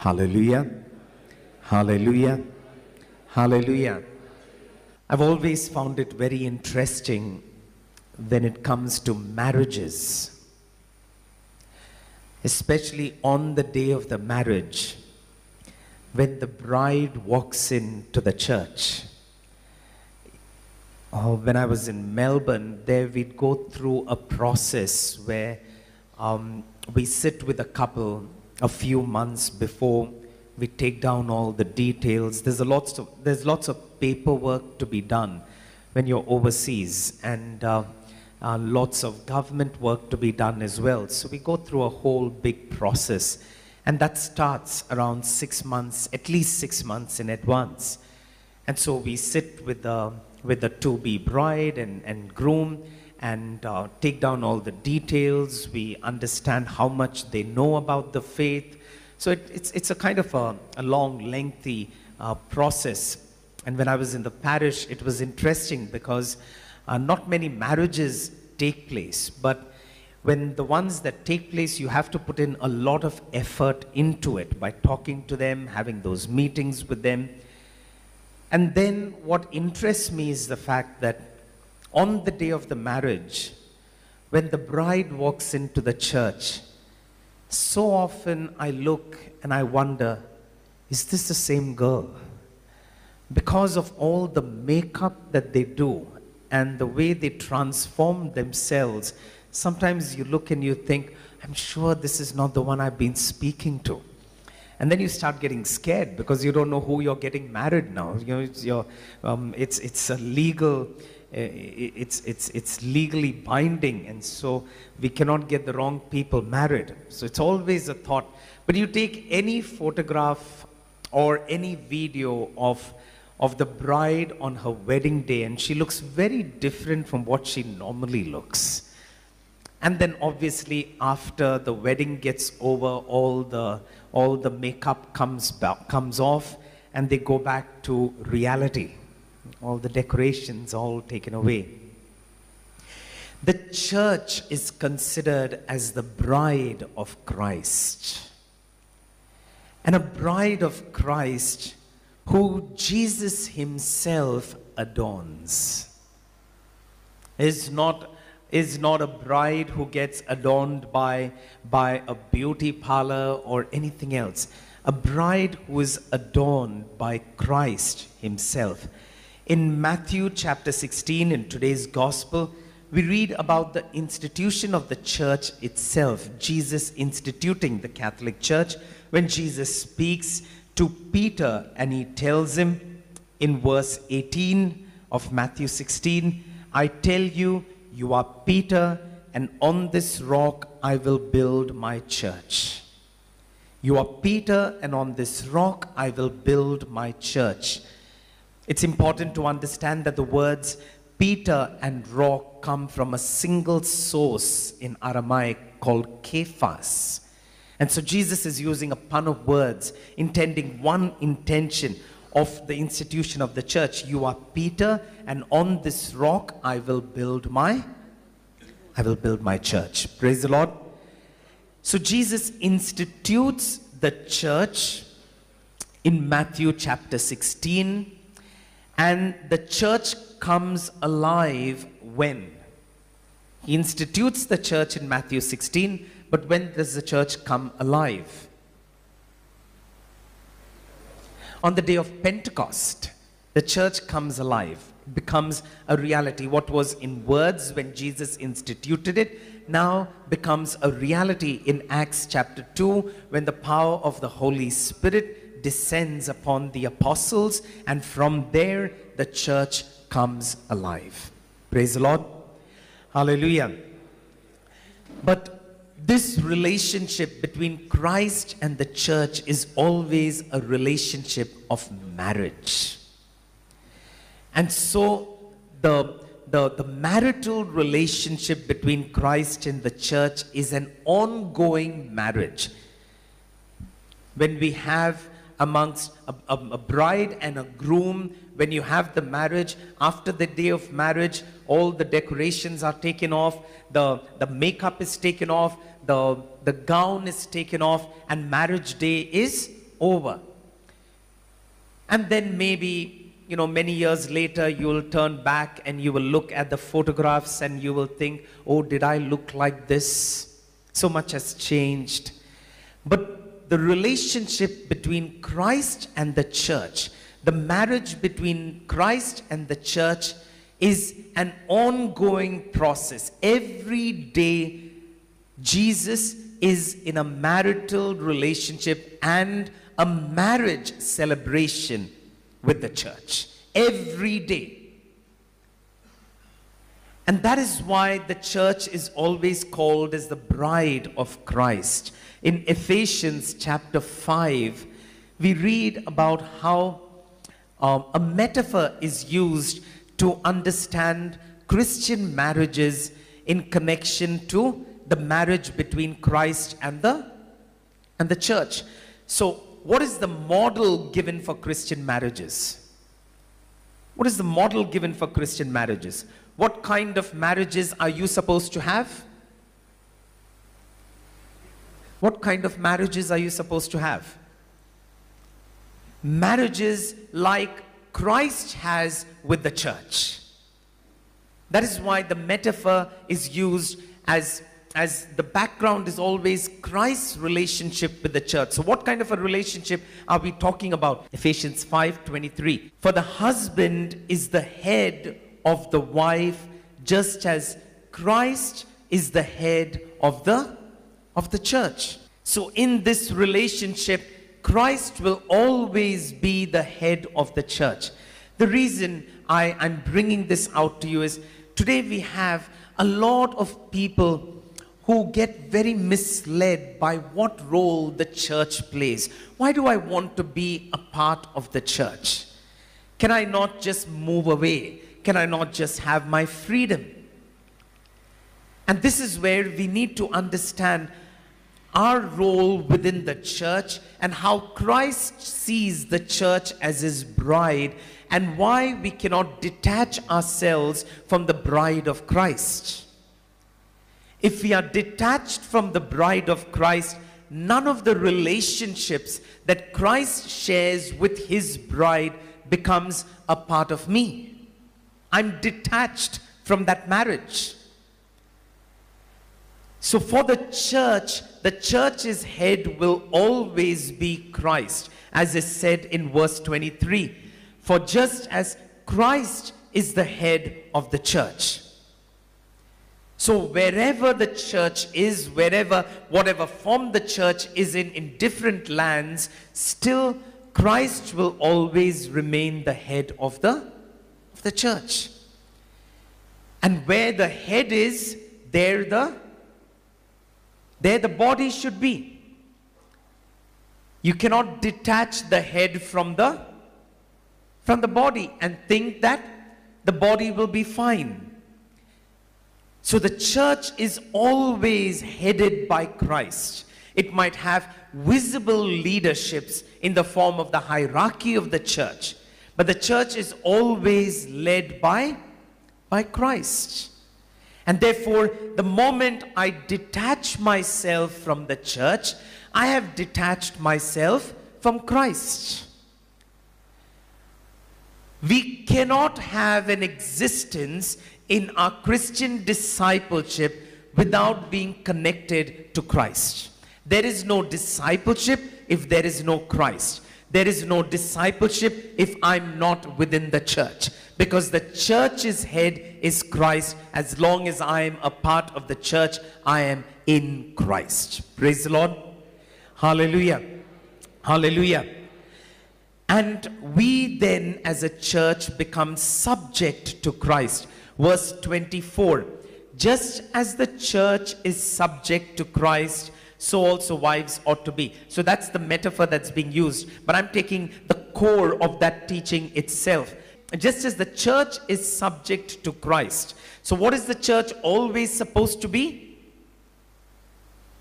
Hallelujah. Hallelujah. Hallelujah. I've always found it very interesting when it comes to marriages, especially on the day of the marriage, when the bride walks into the church. Oh, when I was in Melbourne, there we'd go through a process where um, we sit with a couple a few months before we take down all the details. There's a lots of there's lots of paperwork to be done when you're overseas, and uh, uh, lots of government work to be done as well. So we go through a whole big process, and that starts around six months, at least six months in advance. And so we sit with the with the to-be bride and, and groom and uh, take down all the details. We understand how much they know about the faith. So it, it's, it's a kind of a, a long, lengthy uh, process. And when I was in the parish, it was interesting because uh, not many marriages take place, but when the ones that take place, you have to put in a lot of effort into it by talking to them, having those meetings with them. And then what interests me is the fact that on the day of the marriage, when the bride walks into the church, so often I look and I wonder, is this the same girl? Because of all the makeup that they do and the way they transform themselves, sometimes you look and you think, I'm sure this is not the one I've been speaking to. And then you start getting scared because you don't know who you're getting married now. You know, it's, your, um, it's, it's a legal, Uh, it's, it's, it's legally binding, and so we cannot get the wrong people married. So it's always a thought. But you take any photograph or any video of, of the bride on her wedding day, and she looks very different from what she normally looks. And then obviously after the wedding gets over, all the all the makeup comes back, comes off, and they go back to reality. All the decorations all taken away. The church is considered as the bride of Christ. And a bride of Christ who Jesus himself adorns. Is not is not a bride who gets adorned by, by a beauty parlor or anything else. A bride who is adorned by Christ Himself. In Matthew chapter 16, in today's gospel, we read about the institution of the church itself, Jesus instituting the Catholic Church, when Jesus speaks to Peter and he tells him in verse 18 of Matthew 16, I tell you, you are Peter, and on this rock I will build my church. You are Peter, and on this rock I will build my church. It's important to understand that the words Peter and rock come from a single source in Aramaic called Kephas. And so Jesus is using a pun of words, intending one intention of the institution of the church. You are Peter, and on this rock I will build my I will build my church. Praise the Lord. So Jesus institutes the church in Matthew chapter 16, and the church comes alive when? He institutes the church in Matthew 16, but when does the church come alive? On the day of Pentecost, the church comes alive, becomes a reality. What was in words when Jesus instituted it now becomes a reality in Acts chapter 2 when the power of the Holy Spirit descends upon the apostles, and from there the church comes alive. Praise the Lord. Hallelujah. But this relationship between Christ and the church is always a relationship of marriage. And so the, the, the marital relationship between Christ and the church is an ongoing marriage. When we have amongst a, a, a, bride and a groom, when you have the marriage, after the day of marriage, all the decorations are taken off, the, the makeup is taken off, the, the gown is taken off, and marriage day is over. And then maybe, you know, many years later, you will turn back and you will look at the photographs and you will think, oh, did I look like this? So much has changed. But the relationship between Christ and the church, the marriage between Christ and the church, is an ongoing process. Every day, Jesus is in a marital relationship and a marriage celebration with the church. Every day. And that is why the church is always called as the bride of Christ. In Ephesians chapter 5, we read about how um, a metaphor is used to understand Christian marriages in connection to the marriage between Christ and the and the church. So, what is the model given for Christian marriages? What is the model given for Christian marriages? What kind of marriages are you supposed to have? What kind of marriages are you supposed to have? Marriages like Christ has with the church. That is why the metaphor is used as, as the background is always Christ's relationship with the church. So, what kind of a relationship are we talking about? Ephesians 5 23. For the husband is the head of the wife, just as Christ is the head of the of the church. So in this relationship Christ will always be the head of the church. The reason I am bringing this out to you is today we have a lot of people who get very misled by what role the church plays. Why do I want to be a part of the church? Can I not just move away? Can I not just have my freedom? And this is where we need to understand our role within the church and how Christ sees the church as his bride and why we cannot detach ourselves from the bride of Christ. If we are detached from the bride of Christ, none of the relationships that Christ shares with his bride becomes a part of me. I'm detached from that marriage. So, for the church, the church's head will always be Christ, as is said in verse 23. For just as Christ is the head of the church. So, wherever the church is, wherever, whatever form the church is in, in different lands, still Christ will always remain the head of the, the church. And where the head is, there the there the body should be. You cannot detach the head from the from the body and think that the body will be fine. So the church is always headed by Christ. It might have visible leaderships in the form of the hierarchy of the church, but the church is always led by by Christ. And therefore, the moment I detach myself from the church, I have detached myself from Christ. We cannot have an existence in our Christian discipleship without being connected to Christ. There is no discipleship if there is no Christ. There is no discipleship if I'm not within the church. Because the church's head is Christ. As long as I am a part of the church, I am in Christ. Praise the Lord. Hallelujah. Hallelujah. And we then, as a church, become subject to Christ. Verse 24 Just as the church is subject to Christ, so also wives ought to be. So that's the metaphor that's being used. But I'm taking the core of that teaching itself. Just as the church is subject to Christ. So, what is the church always supposed to be?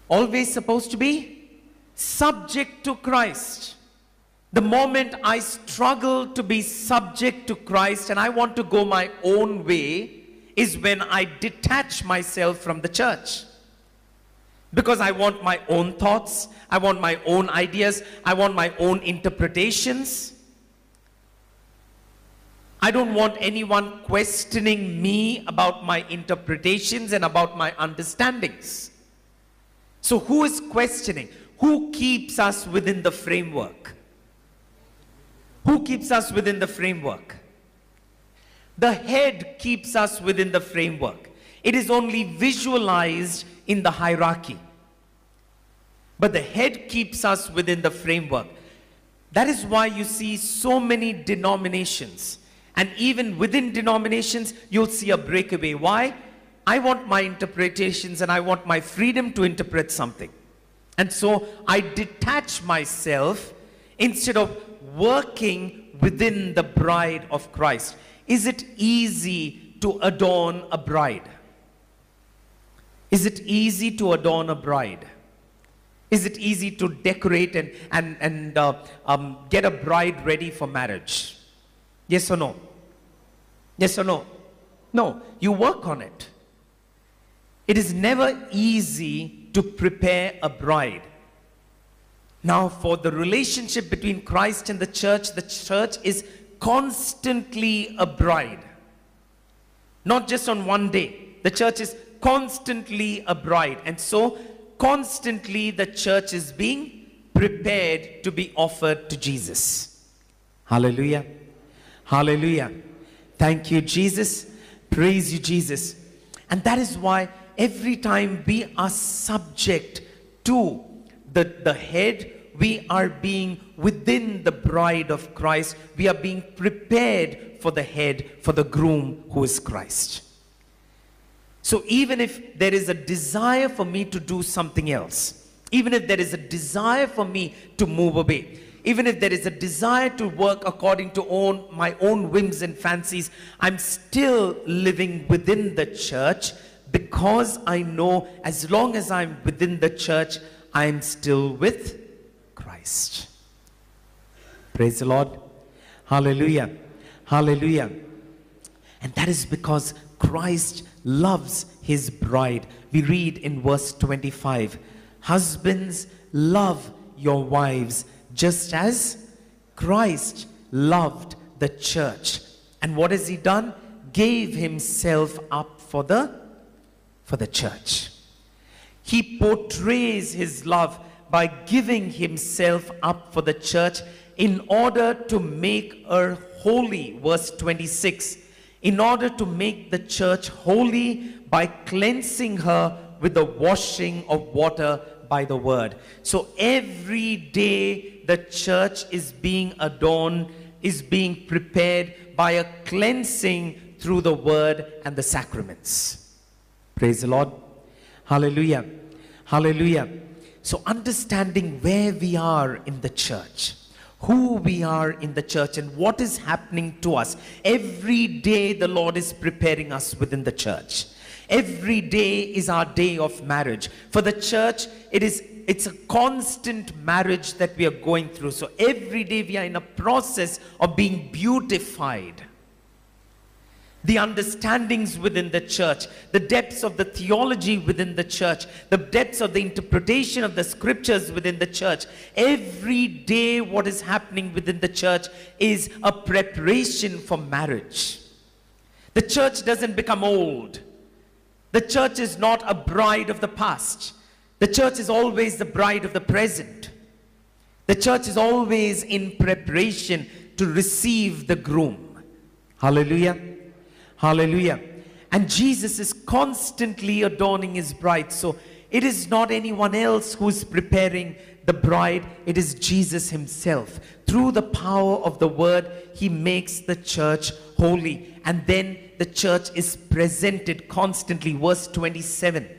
Always supposed to be subject to Christ. The moment I struggle to be subject to Christ and I want to go my own way is when I detach myself from the church. Because I want my own thoughts, I want my own ideas, I want my own interpretations. I don't want anyone questioning me about my interpretations and about my understandings. So, who is questioning? Who keeps us within the framework? Who keeps us within the framework? The head keeps us within the framework. It is only visualized in the hierarchy. But the head keeps us within the framework. That is why you see so many denominations. And even within denominations, you'll see a breakaway. Why? I want my interpretations and I want my freedom to interpret something. And so I detach myself instead of working within the bride of Christ. Is it easy to adorn a bride? Is it easy to adorn a bride? Is it easy to decorate and, and, and uh, um, get a bride ready for marriage? Yes or no? Yes or no? No, you work on it. It is never easy to prepare a bride. Now, for the relationship between Christ and the church, the church is constantly a bride. Not just on one day. The church is constantly a bride. And so, constantly, the church is being prepared to be offered to Jesus. Hallelujah. Hallelujah. Thank you, Jesus. Praise you, Jesus. And that is why every time we are subject to the, the head, we are being within the bride of Christ. We are being prepared for the head, for the groom who is Christ. So even if there is a desire for me to do something else, even if there is a desire for me to move away, even if there is a desire to work according to own, my own whims and fancies, I'm still living within the church because I know as long as I'm within the church, I'm still with Christ. Praise the Lord. Hallelujah. Hallelujah. And that is because Christ loves his bride. We read in verse 25 Husbands, love your wives just as Christ loved the church. And what has he done? Gave himself up for the for the church. He portrays his love by giving himself up for the church in order to make her holy. Verse 26 in order to make the church holy by cleansing her with the washing of water by the word. So every day the church is being adorned, is being prepared by a cleansing through the word and the sacraments. Praise the Lord. Hallelujah. Hallelujah. So, understanding where we are in the church, who we are in the church, and what is happening to us. Every day, the Lord is preparing us within the church. Every day is our day of marriage. For the church, it is it's a constant marriage that we are going through. So every day we are in a process of being beautified the understandings within the church, the depths of the theology within the church, the depths of the interpretation of the scriptures within the church. Every day, what is happening within the church is a preparation for marriage. The church doesn't become old. The church is not a bride of the past. The church is always the bride of the present. The church is always in preparation to receive the groom. Hallelujah. Hallelujah. And Jesus is constantly adorning his bride. So it is not anyone else who is preparing the bride, it is Jesus himself. Through the power of the word, he makes the church holy. And then the church is presented constantly. Verse 27.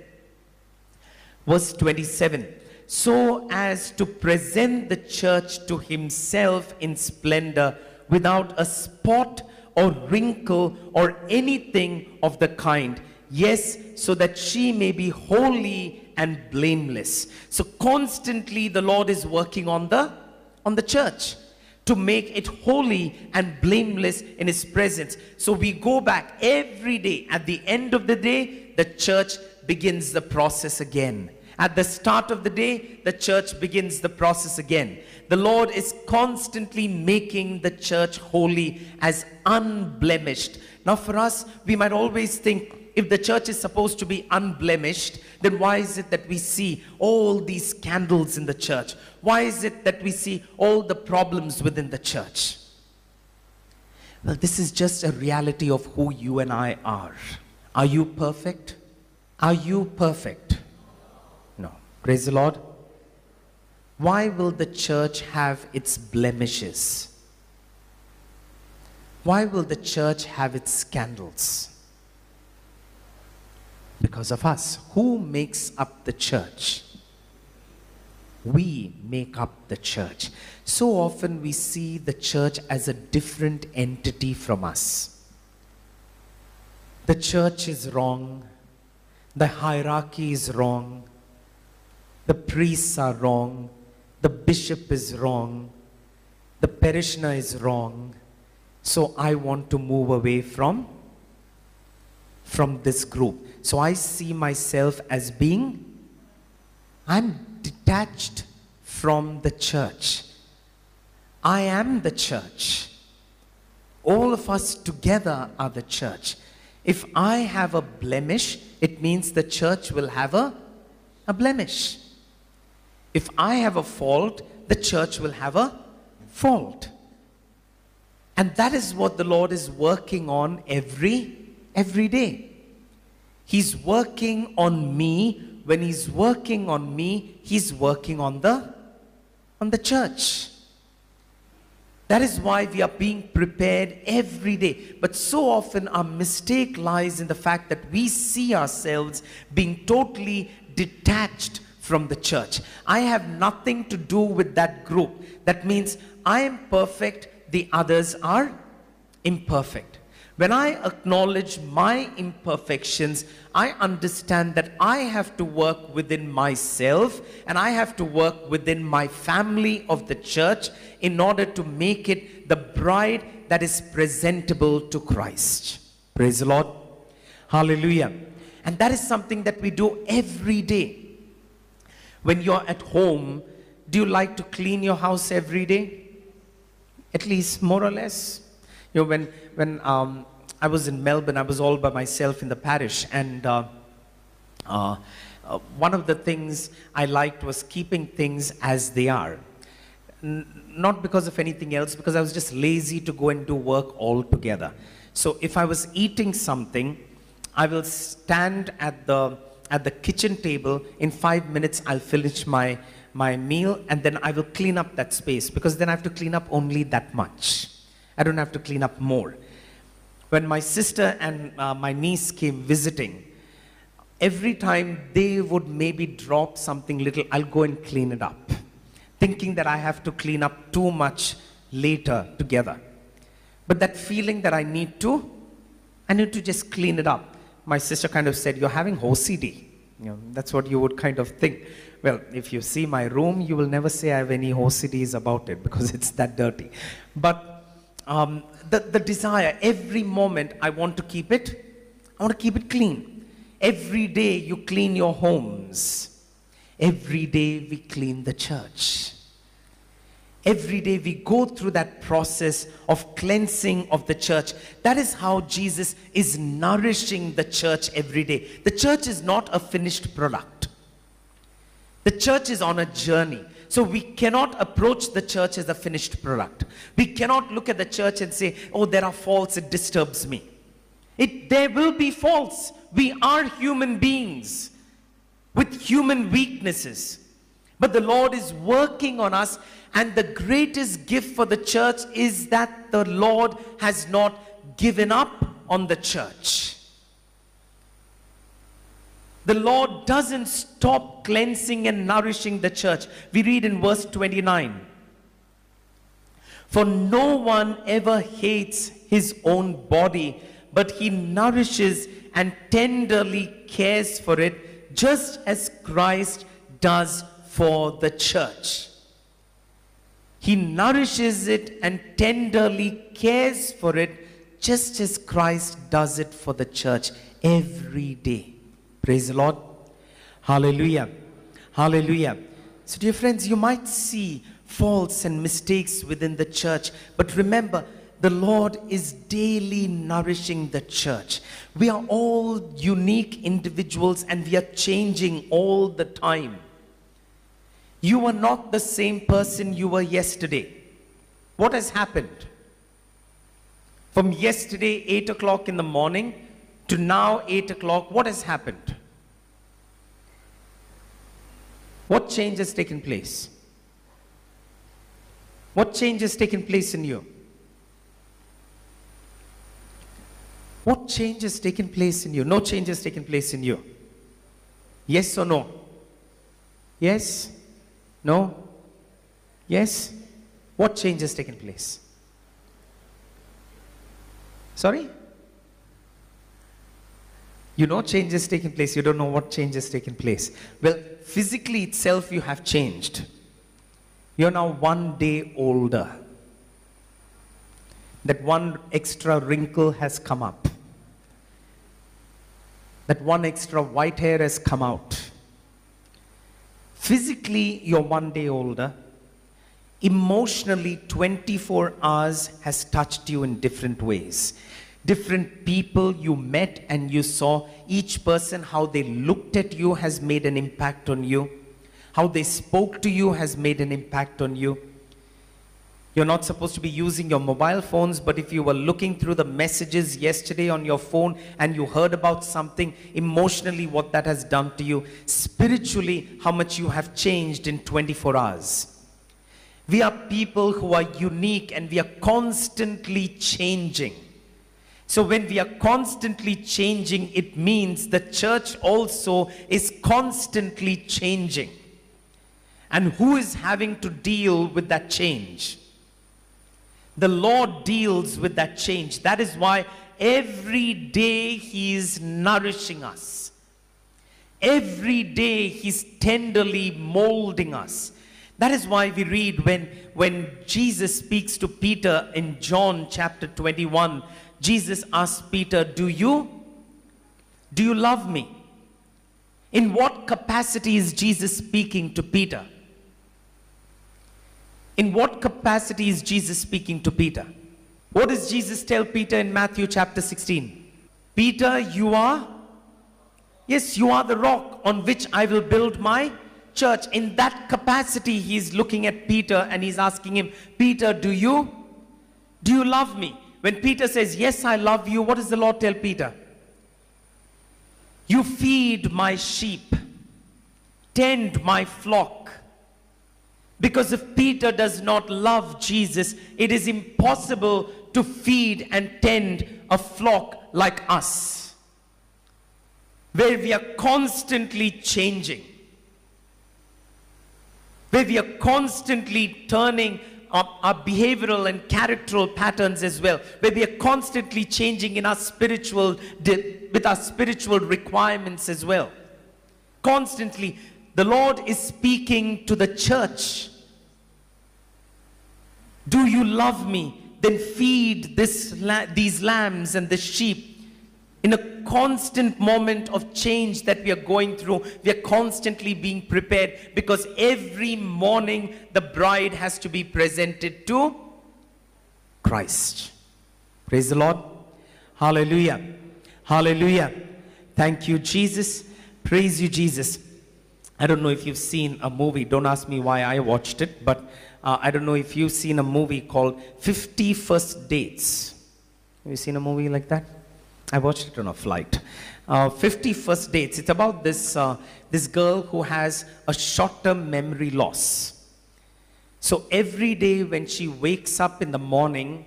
Verse 27 so as to present the church to himself in splendor without a spot or wrinkle or anything of the kind. Yes, so that she may be holy and blameless. So constantly the Lord is working on the on the church to make it holy and blameless in his presence. So we go back every day. At the end of the day, the church begins the process again. At the start of the day, the church begins the process again. The Lord is constantly making the church holy as unblemished. Now, for us, we might always think if the church is supposed to be unblemished, then why is it that we see all these scandals in the church? Why is it that we see all the problems within the church? Well, this is just a reality of who you and I are. Are you perfect? Are you perfect? Praise the Lord. Why will the church have its blemishes? Why will the church have its scandals? Because of us. Who makes up the church? We make up the church. So often we see the church as a different entity from us. The church is wrong. The hierarchy is wrong. The priests are wrong. The bishop is wrong. The parishioner is wrong. So I want to move away from from this group. So I see myself as being I'm detached from the church. I am the church. All of us together are the church. If I have a blemish, it means the church will have a, a blemish. If I have a fault, the church will have a fault. And that is what the Lord is working on every every day. He's working on me. When he's working on me, he's working on the on the church. That is why we are being prepared every day. But so often our mistake lies in the fact that we see ourselves being totally detached from the church. I have nothing to do with that group. That means I am perfect, the others are imperfect. When I acknowledge my imperfections, I understand that I have to work within myself and I have to work within my family of the church in order to make it the bride that is presentable to Christ. Praise the Lord. Hallelujah. And that is something that we do every day. When you're at home, do you like to clean your house every day? At least more or less. You know, when, when um, I was in Melbourne, I was all by myself in the parish, and uh, uh, uh, one of the things I liked was keeping things as they are. N- not because of anything else, because I was just lazy to go and do work altogether. So if I was eating something, I will stand at the at the kitchen table. In five minutes, I'll finish my my meal, and then I will clean up that space because then I have to clean up only that much. I don't have to clean up more. When my sister and uh, my niece came visiting, every time they would maybe drop something little, I'll go and clean it up, thinking that I have to clean up too much later together. But that feeling that I need to, I need to just clean it up. My sister kind of said, You're having OCD. You know, that's what you would kind of think. Well, if you see my room, you will never say I have any OCDs about it because it's that dirty. But um, the, the desire, every moment, I want to keep it, I want to keep it clean. Every day you clean your homes. Every day we clean the church. Every day we go through that process of cleansing of the church. That is how Jesus is nourishing the church every day. The church is not a finished product. The church is on a journey. So we cannot approach the church as a finished product. We cannot look at the church and say, oh, there are faults, it disturbs me. It, there will be faults. We are human beings with human weaknesses. But the Lord is working on us, and the greatest gift for the church is that the Lord has not given up on the church the Lord doesn't stop cleansing and nourishing the church. We read in verse 29 For no one ever hates his own body, but he nourishes and tenderly cares for it, just as Christ does for the church. He nourishes it and tenderly cares for it, just as Christ does it for the church every day. Praise the Lord. Hallelujah. Hallelujah. So, dear friends, you might see faults and mistakes within the church, but remember, the Lord is daily nourishing the church. We are all unique individuals and we are changing all the time. You are not the same person you were yesterday. What has happened? From yesterday, 8 o'clock in the morning, to now, 8 o'clock, what has happened? What change has taken place? What change has taken place in you? What change has taken place in you? No change has taken place in you. Yes or no? Yes? No? Yes? What change has taken place? Sorry? You know change has taken place, you don't know what change has taken place. Well, physically itself, you have changed. You're now one day older. That one extra wrinkle has come up. That one extra white hair has come out. Physically, you're one day older. Emotionally, 24 hours has touched you in different ways different people you met and you saw, each person, how they looked at you has made an impact on you. How they spoke to you has made an impact on you. You're not supposed to be using your mobile phones, but if you were looking through the messages yesterday on your phone and you heard about something, emotionally, what that has done to you, spiritually, how much you have changed in 24 hours. We are people who are unique and we are constantly changing. So when we are constantly changing, it means the church also is constantly changing. And who is having to deal with that change? The Lord deals with that change. That is why every day He is nourishing us. Every day He's tenderly molding us. That is why we read when, when Jesus speaks to Peter in John chapter 21, Jesus asks Peter, Do you? Do you love me? In what capacity is Jesus speaking to Peter? In what capacity is Jesus speaking to Peter? What does Jesus tell Peter in Matthew chapter 16? Peter, you are, yes, you are the rock on which I will build my church. In that capacity, he's looking at Peter and he's asking him, Peter, do you, do you love me? When Peter says, Yes, I love you, what does the Lord tell Peter? You feed my sheep, tend my flock. Because if Peter does not love Jesus, it is impossible to feed and tend a flock like us, where we are constantly changing, where we are constantly turning our, our behavioral and characteral patterns as well, where we are constantly changing in our spiritual, with our spiritual requirements as well. Constantly, the Lord is speaking to the church. Do you love me? Then feed this, these lambs and the sheep in a constant moment of change that we are going through, we are constantly being prepared because every morning the bride has to be presented to Christ. Praise the Lord. Hallelujah. Hallelujah. Thank you, Jesus. Praise you, Jesus. I don't know if you've seen a movie. Don't ask me why I watched it, but uh, I don't know if you've seen a movie called 50 First Dates. Have you seen a movie like that? I watched it on a flight. Uh, 50 First Dates. It's about this, uh, this girl who has a short-term memory loss. So every day when she wakes up in the morning,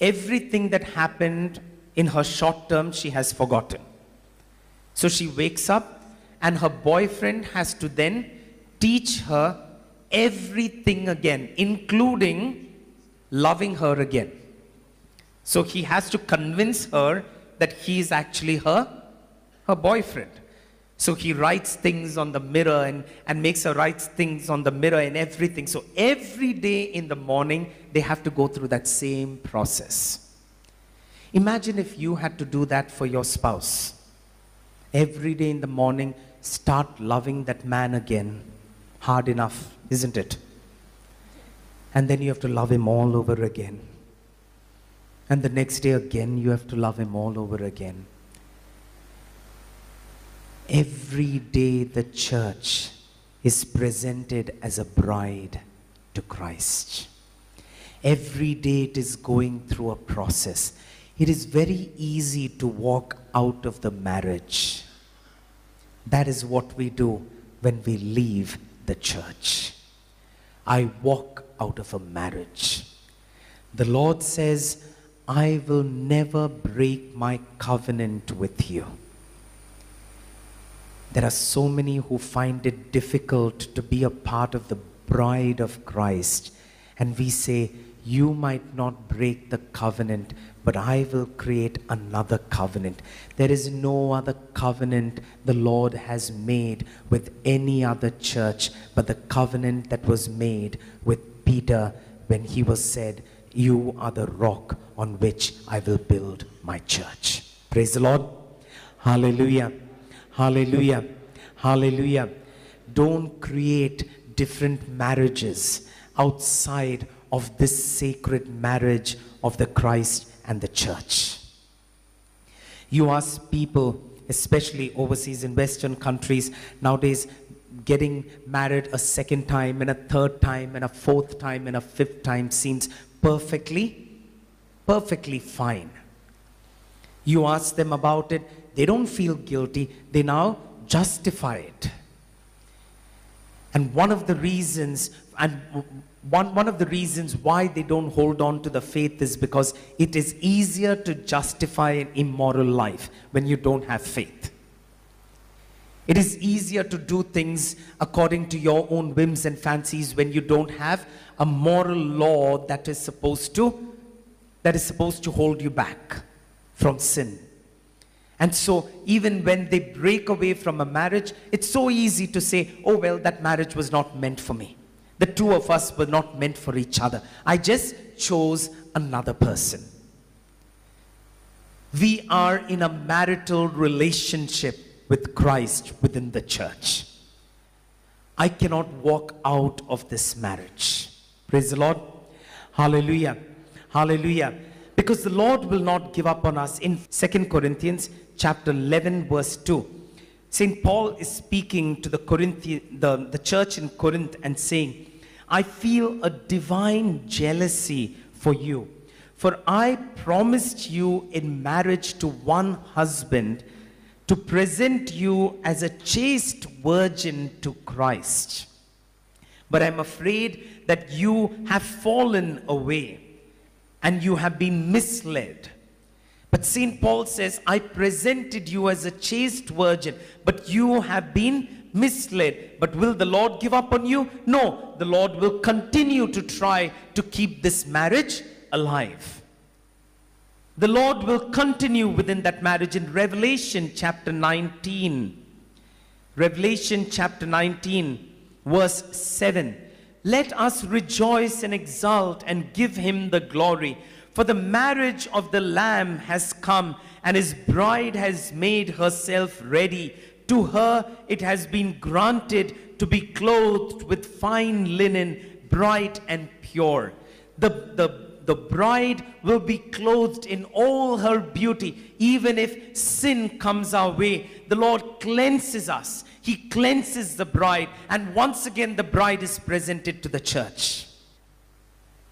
everything that happened in her short term, she has forgotten. So she wakes up and her boyfriend has to then teach her everything again, including loving her again. So he has to convince her that he is actually her, her boyfriend. So he writes things on the mirror and, and makes her write things on the mirror and everything. So every day in the morning, they have to go through that same process. Imagine if you had to do that for your spouse. Every day in the morning, start loving that man again. Hard enough, isn't it? And then you have to love him all over again. And the next day again, you have to love him all over again. Every day, the church is presented as a bride to Christ. Every day, it is going through a process. It is very easy to walk out of the marriage. That is what we do when we leave the church. I walk out of a marriage. The Lord says, I will never break my covenant with you. There are so many who find it difficult to be a part of the bride of Christ. And we say, You might not break the covenant, but I will create another covenant. There is no other covenant the Lord has made with any other church but the covenant that was made with Peter when he was said, You are the rock on which I will build my church. Praise the Lord. Hallelujah. Hallelujah. Hallelujah. Don't create different marriages outside of this sacred marriage of the Christ and the church. You ask people, especially overseas in Western countries, nowadays getting married a second time and a third time and a fourth time and a fifth time seems perfectly, perfectly fine. You ask them about it, they don't feel guilty, they now justify it. And one of the reasons, and one, one of the reasons why they don't hold on to the faith is because it is easier to justify an immoral life when you don't have faith. It is easier to do things according to your own whims and fancies when you don't have a moral law that is supposed to that is supposed to hold you back from sin. And so, even when they break away from a marriage, it's so easy to say, oh, well, that marriage was not meant for me. The two of us were not meant for each other. I just chose another person. We are in a marital relationship with Christ within the church. I cannot walk out of this marriage. Praise the Lord. Hallelujah. Hallelujah. Because the Lord will not give up on us. In Second Corinthians chapter 11, verse 2, St. Paul is speaking to the, Corinthian, the, the church in Corinth and saying, I feel a divine jealousy for you. For I promised you in marriage to one husband to present you as a chaste virgin to Christ. But I'm afraid that you have fallen away and you have been misled. But St. Paul says, I presented you as a chaste virgin, but you have been misled. But will the Lord give up on you? No, the Lord will continue to try to keep this marriage alive. The Lord will continue within that marriage in Revelation chapter 19. Revelation chapter 19, verse 7. Let us rejoice and exult and give him the glory. For the marriage of the Lamb has come, and his bride has made herself ready. To her it has been granted to be clothed with fine linen, bright and pure. The, the, the bride will be clothed in all her beauty, even if sin comes our way. The Lord cleanses us, He cleanses the bride, and once again the bride is presented to the church.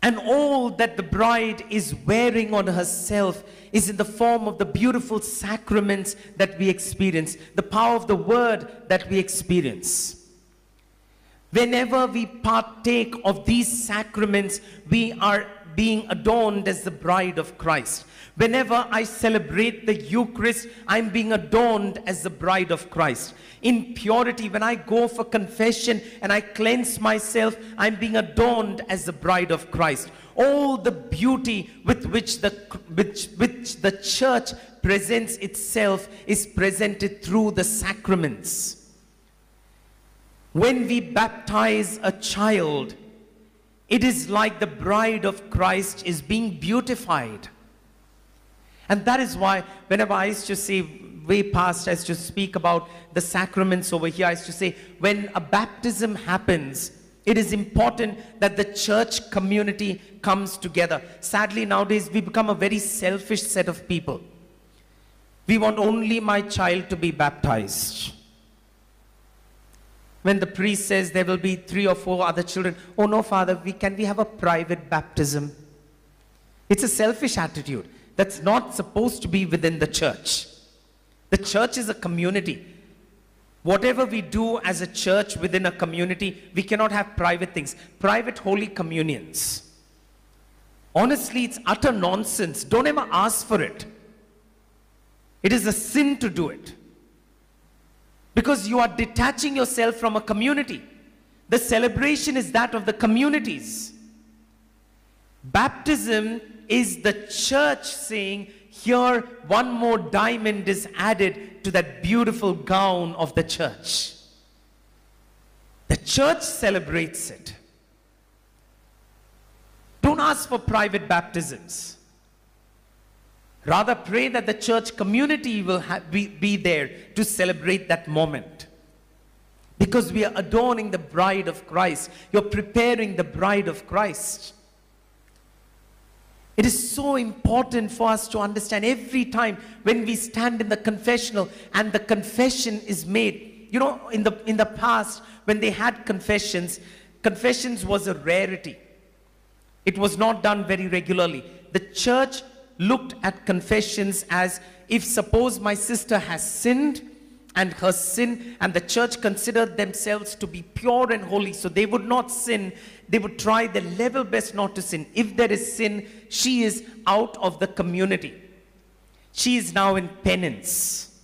And all that the bride is wearing on herself is in the form of the beautiful sacraments that we experience, the power of the word that we experience. Whenever we partake of these sacraments, we are being adorned as the bride of Christ. Whenever I celebrate the Eucharist, I'm being adorned as the bride of Christ. In purity, when I go for confession and I cleanse myself, I'm being adorned as the bride of Christ. All the beauty with which the, which, which the church presents itself is presented through the sacraments. When we baptize a child, it is like the bride of Christ is being beautified. And that is why, whenever I used to say, way past, I used to speak about the sacraments over here. I used to say, when a baptism happens, it is important that the church community comes together. Sadly, nowadays, we become a very selfish set of people. We want only my child to be baptized. When the priest says there will be three or four other children, oh no, Father, we, can we have a private baptism? It's a selfish attitude that's not supposed to be within the church. The church is a community. Whatever we do as a church within a community, we cannot have private things, private holy communions. Honestly, it's utter nonsense. Don't ever ask for it. It is a sin to do it. Because you are detaching yourself from a community. The celebration is that of the communities. Baptism is the church saying, here one more diamond is added to that beautiful gown of the church. The church celebrates it. Don't ask for private baptisms. Rather, pray that the church community will be, be there to celebrate that moment. Because we are adorning the bride of Christ. You're preparing the bride of Christ. It is so important for us to understand every time when we stand in the confessional and the confession is made. You know, in the, in the past, when they had confessions, confessions was a rarity. It was not done very regularly. The church looked at confessions as if suppose my sister has sinned and her sin and the church considered themselves to be pure and holy so they would not sin they would try their level best not to sin. If there is sin, she is out of the community. She is now in penance.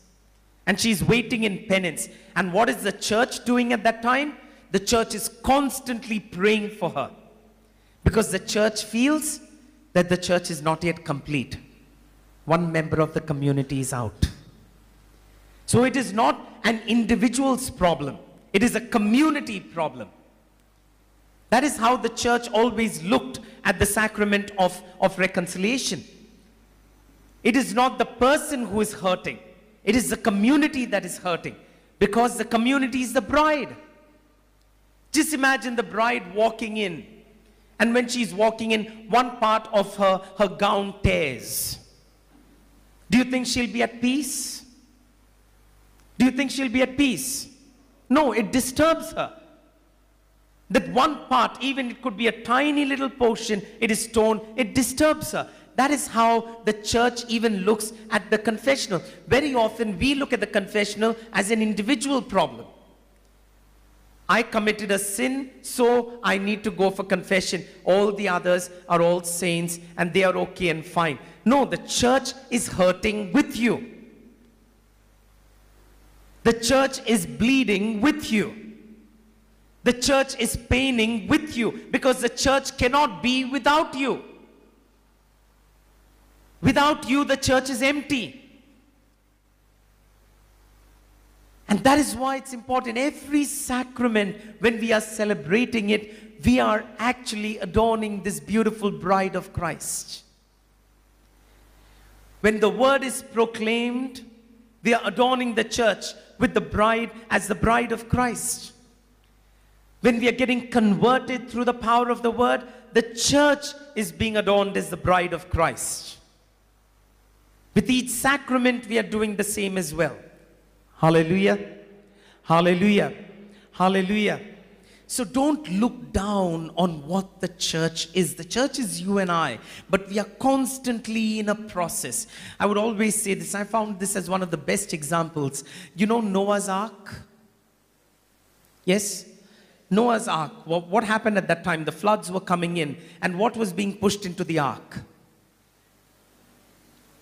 And she's waiting in penance. And what is the church doing at that time? The church is constantly praying for her. Because the church feels that the church is not yet complete. One member of the community is out. So it is not an individual's problem. It is a community problem. That is how the church always looked at the sacrament of, of reconciliation. It is not the person who is hurting, it is the community that is hurting because the community is the bride. Just imagine the bride walking in, and when she's walking in, one part of her, her gown tears. Do you think she'll be at peace? Do you think she'll be at peace? No, it disturbs her. That one part, even it could be a tiny little portion, it is torn, it disturbs her. That is how the church even looks at the confessional. Very often we look at the confessional as an individual problem. I committed a sin, so I need to go for confession. All the others are all saints and they are okay and fine. No, the church is hurting with you. The church is bleeding with you. The church is paining with you because the church cannot be without you. Without you, the church is empty. And that is why it's important. Every sacrament, when we are celebrating it, we are actually adorning this beautiful bride of Christ. When the word is proclaimed, we are adorning the church with the bride as the bride of Christ. When we are getting converted through the power of the word, the church is being adorned as the bride of Christ. With each sacrament, we are doing the same as well. Hallelujah. Hallelujah. Hallelujah. So don't look down on what the church is. The church is you and I, but we are constantly in a process. I would always say this. I found this as one of the best examples. You know Noah's Ark? Yes? Noah's ark, what happened at that time? The floods were coming in, and what was being pushed into the ark?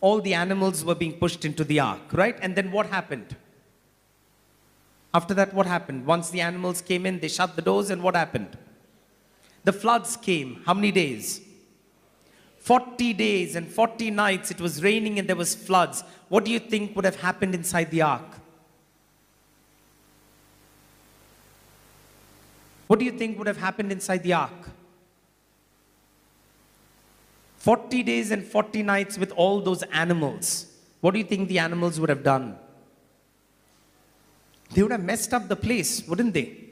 All the animals were being pushed into the ark, right? And then what happened? After that, what happened? Once the animals came in, they shut the doors, and what happened? The floods came. How many days? 40 days and 40 nights it was raining and there was floods. What do you think would have happened inside the ark? What do you think would have happened inside the ark? 40 days and 40 nights with all those animals. What do you think the animals would have done? they would have messed up the place, wouldn't they?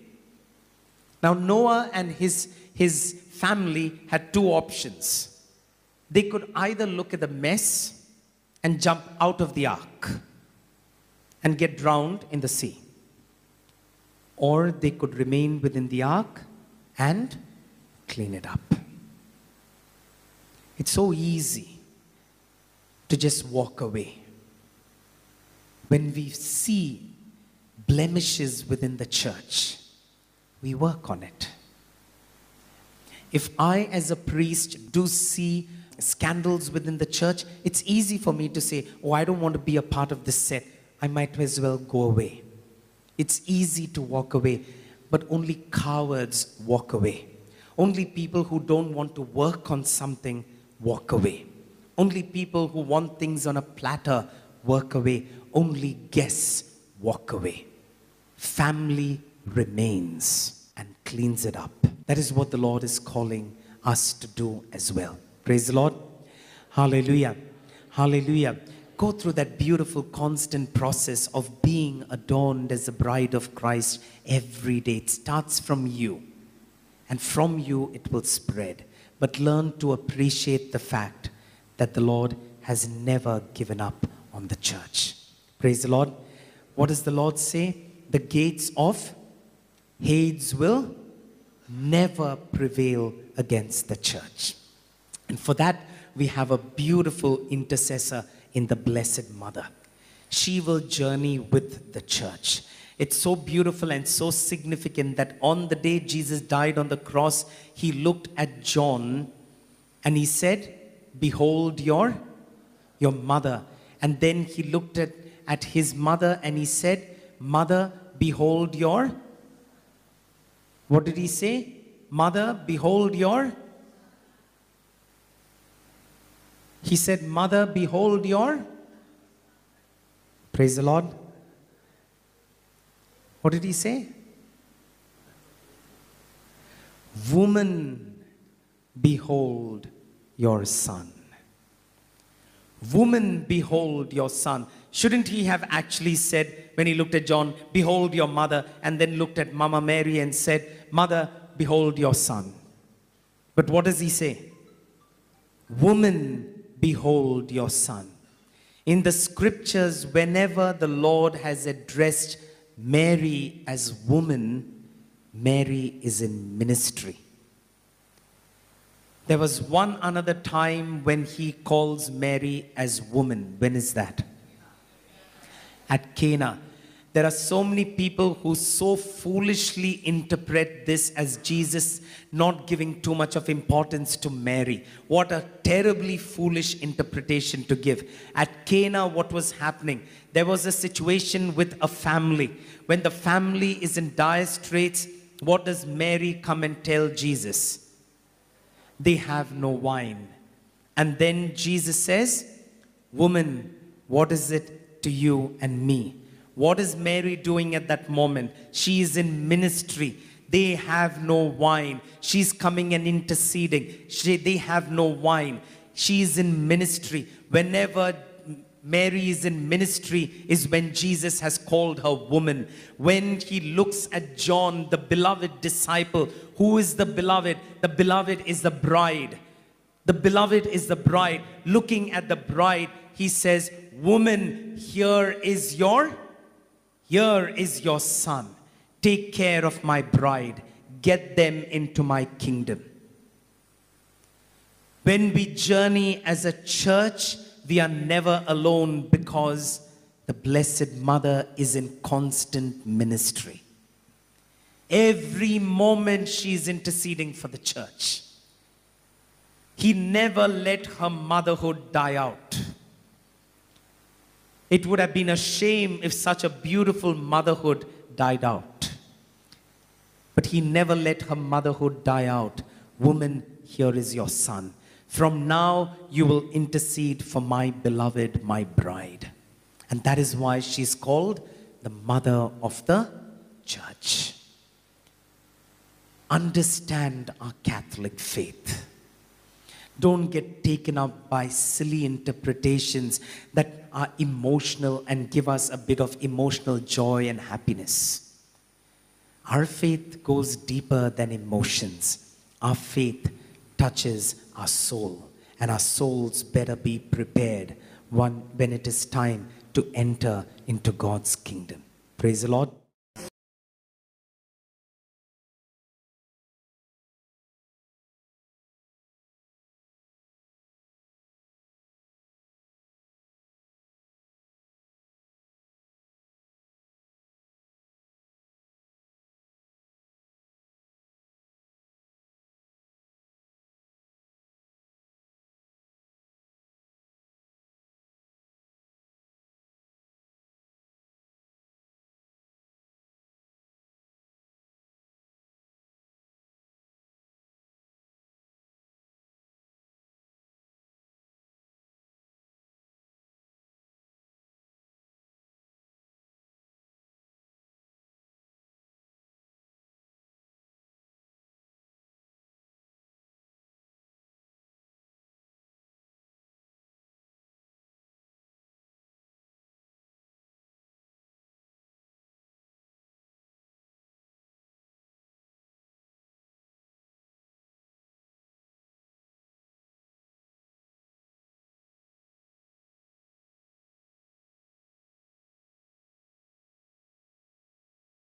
Now, Noah and his, his family had two options. They could either look at the mess and jump out of the ark and get drowned in the sea, or they could remain within the ark and clean it up. It's so easy to just walk away. When we see blemishes within the church, we work on it. If I, as a priest, do see scandals within the church, it's easy for me to say, Oh, I don't want to be a part of this set. I might as well go away. It's easy to walk away, but only cowards walk away. Only people who don't want to work on something walk away. Only people who want things on a platter walk away. Only guests walk away. Family remains and cleans it up. That is what the Lord is calling us to do as well. Praise the Lord. Hallelujah. Hallelujah. Go through that beautiful, constant process of being adorned as a bride of Christ every day. It starts from you, and from you it will spread. But learn to appreciate the fact that the Lord has never given up on the church. Praise the Lord. What does the Lord say? The gates of Hades will never prevail against the church. And for that, we have a beautiful intercessor in the Blessed Mother. She will journey with the church. It's so beautiful and so significant that on the day Jesus died on the cross, he looked at John and he said, Behold your, your mother. And then he looked at, at his mother and he said, Mother, behold your. What did he say? Mother, behold your. He said, Mother, behold your. Praise the Lord. What did he say? Woman, behold your son. Woman, behold your son. Shouldn't he have actually said, when he looked at John, Behold your mother, and then looked at Mama Mary and said, Mother, behold your son? But what does he say? Woman, behold your son. In the scriptures, whenever the Lord has addressed Mary as woman, Mary is in ministry. There was one another time when he calls Mary as woman. When is that? At Cana. There are so many people who so foolishly interpret this as Jesus not giving too much of importance to Mary. What a terribly foolish interpretation to give. At Cana, what was happening? There was a situation with a family. When the family is in dire straits, what does Mary come and tell Jesus? they have no wine. And then Jesus says, Woman, what is it to you and me? What is Mary doing at that moment? She is in ministry. They have no wine. She's coming and interceding. She, they have no wine. She is in ministry. Whenever Mary is in ministry is when Jesus has called her woman. When he looks at John, the beloved disciple, who is the beloved? The beloved is the bride. The beloved is the bride. Looking at the bride, he says, Woman, here is your, here is your son. Take care of my bride. Get them into my kingdom. When we journey as a church, we are never alone because the Blessed Mother is in constant ministry. Every moment she is interceding for the church. He never let her motherhood die out. It would have been a shame if such a beautiful motherhood died out. But he never let her motherhood die out. Woman, here is your son. From now, you will intercede for my beloved, my bride. And that is why she's called the mother of the church understand our Catholic faith. Don't get taken up by silly interpretations that are emotional and give us a bit of emotional joy and happiness. Our faith goes deeper than emotions. Our faith touches our soul, and our souls better be prepared when it is time to enter into God's kingdom. Praise the Lord.